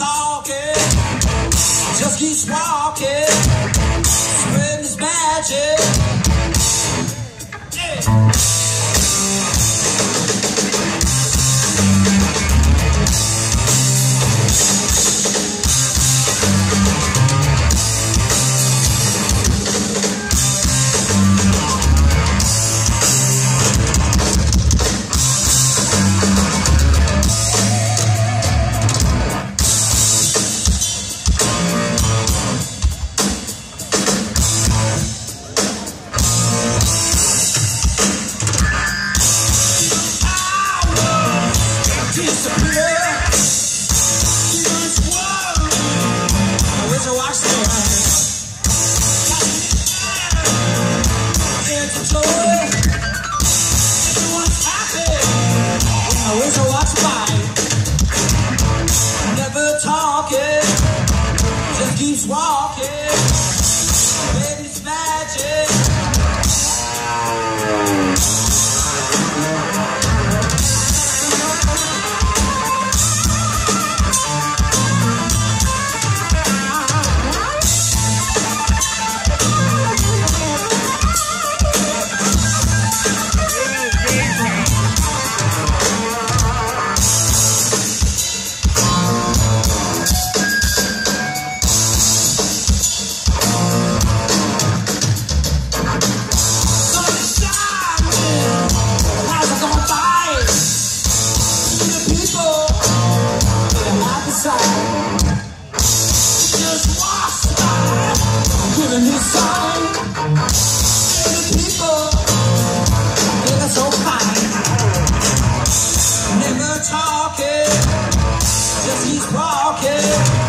talking, just keeps walking, spreading his magic. And he the people so kind. Never talking, just he's walking.